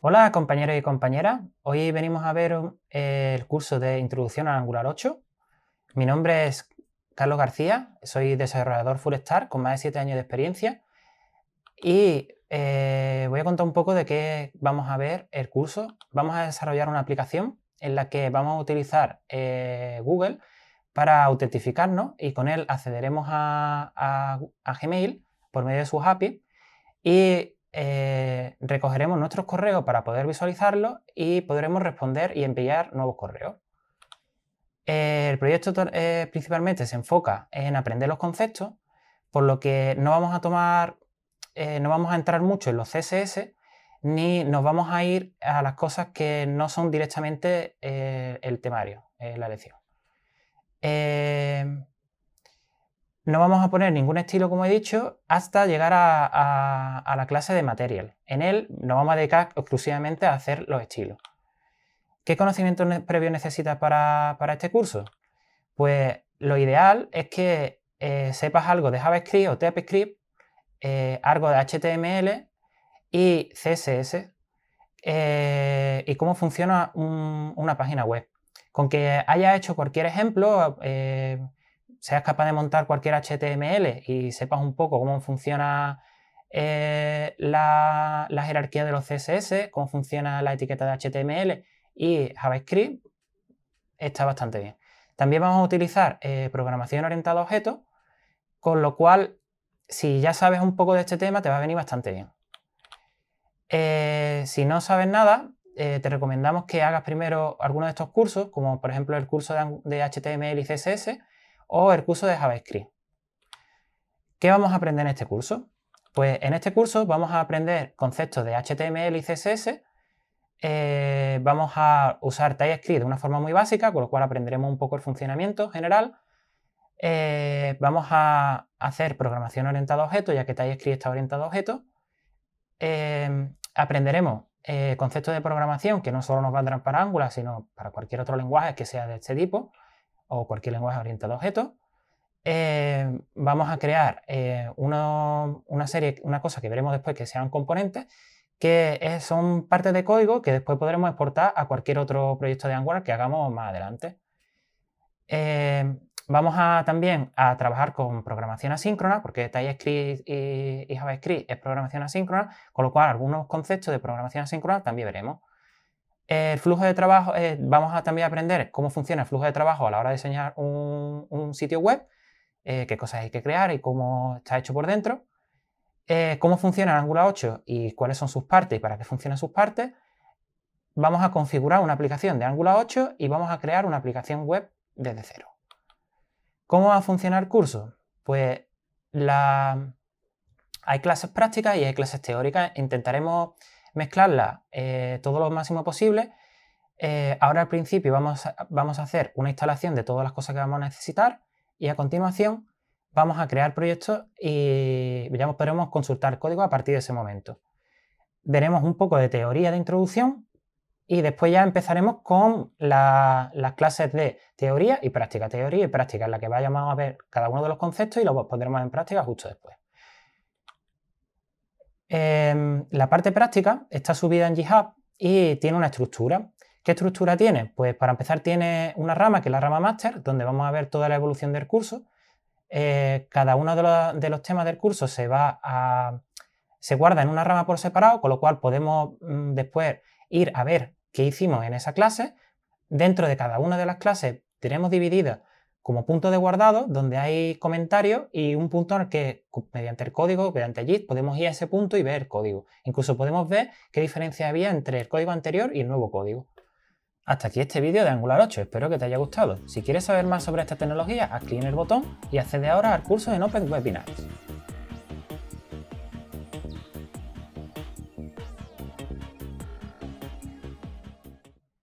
Hola compañeros y compañeras, hoy venimos a ver el curso de Introducción al Angular 8. Mi nombre es Carlos García, soy desarrollador Full Stack con más de 7 años de experiencia y eh, voy a contar un poco de qué vamos a ver el curso. Vamos a desarrollar una aplicación en la que vamos a utilizar eh, Google para autentificarnos y con él accederemos a, a Gmail por medio de sus API y eh, recogeremos nuestros correos para poder visualizarlos y podremos responder y enviar nuevos correos. el proyecto eh, principalmente se enfoca en aprender los conceptos, por lo que no vamos a tomar, eh, no vamos a entrar mucho en los CSS, ni nos vamos a ir a las cosas que no son directamente el temario, la lección. No vamos a poner ningún estilo, como he dicho, hasta llegar a, la clase de material. En él nos vamos a dedicar exclusivamente a hacer los estilos. ¿Qué conocimiento previo necesitas para, este curso? Pues lo ideal es que eh, sepas algo de JavaScript o TypeScript, eh, algo de HTML y CSS eh, y cómo funciona una página web. Con que haya hecho cualquier ejemplo, seas capaz de montar cualquier HTML y sepas un poco cómo funciona eh, la, jerarquía de los CSS, cómo funciona la etiqueta de HTML y JavaScript, está bastante bien. También vamos a utilizar eh, programación orientada a objetos, con lo cual, si ya sabes un poco de este tema, te va a venir bastante bien. Eh, si no sabes nada, te recomendamos que hagas primero alguno de estos cursos, como por ejemplo el curso de HTML y CSS, o el curso de JavaScript. ¿Qué vamos a aprender en este curso? Pues en este curso vamos a aprender conceptos de HTML y CSS, eh, vamos a usar TypeScript de una forma muy básica, con lo cual aprenderemos un poco el funcionamiento general. Eh, vamos a hacer programación orientada a objetos, ya que TypeScript está orientado a objetos. Eh, aprenderemos conceptos de programación que no solo nos valdrán para Angular, sino para cualquier otro lenguaje que sea de este tipo o cualquier lenguaje orientado a objetos, eh, vamos a crear eh, una serie, una cosa que veremos después que sean componentes, que son partes de código que después podremos exportar a cualquier otro proyecto de Angular que hagamos más adelante. Eh, vamos a, también a trabajar con programación asíncrona, porque TypeScript y, y JavaScript es programación asíncrona, con lo cual algunos conceptos de programación asíncrona también veremos. El flujo de trabajo, eh, vamos a también aprender cómo funciona el flujo de trabajo a la hora de diseñar un, sitio web, eh, qué cosas hay que crear y cómo está hecho por dentro, eh, cómo funciona Angular 8 y cuáles son sus partes y para qué funcionan sus partes. Vamos a configurar una aplicación de Angular 8 y vamos a crear una aplicación web desde cero. ¿Cómo va a funcionar el curso? Pues hay clases prácticas y hay clases teóricas. Intentaremos mezclarla eh, todo lo máximo posible. Eh, ahora al principio vamos a, vamos a hacer una instalación de todas las cosas que vamos a necesitar y a continuación vamos a crear proyectos y ya podremos consultar código a partir de ese momento. Veremos un poco de teoría de introducción y después ya empezaremos con las clases de teoría y práctica. Teoría y práctica, en la que vayamos a ver cada uno de los conceptos y los pondremos en práctica justo después. Em, la parte práctica está subida en GitHub y tiene una estructura. ¿Qué estructura tiene? Pues para empezar tiene una rama que es la rama master, donde vamos a ver toda la evolución del curso. Eh, cada uno de los, temas del curso se va a, se guarda en una rama por separado, con lo cual podemos mm, después ir a ver qué hicimos en esa clase. Dentro de cada una de las clases tenemos divididas como punto de guardado donde hay comentarios y un punto en el que mediante el código, mediante Git, podemos ir a ese punto y ver el código. Incluso podemos ver qué diferencia había entre el código anterior y el nuevo código. Hasta aquí este vídeo de Angular 8, espero que te haya gustado. Si quieres saber más sobre esta tecnología, haz clic en el botón y accede ahora al curso en Open Webinars.